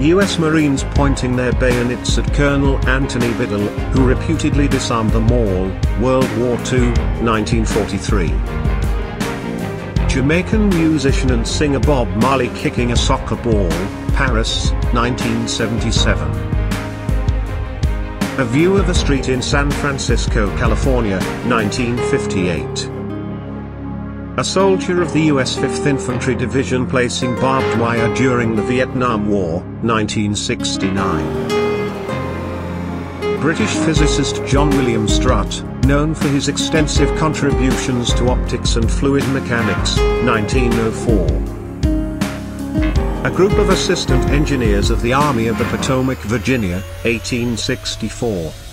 U.S. Marines pointing their bayonets at Colonel Anthony Biddle, who reputedly disarmed them all, World War II, 1943. Jamaican musician and singer Bob Marley kicking a soccer ball, Paris, 1977. A view of a street in San Francisco, California, 1958. A soldier of the U.S. 5th Infantry Division placing barbed wire during the Vietnam War, 1969. British physicist John William Strutt, known for his extensive contributions to optics and fluid mechanics, 1904. A group of assistant engineers of the Army of the Potomac, Virginia, 1864.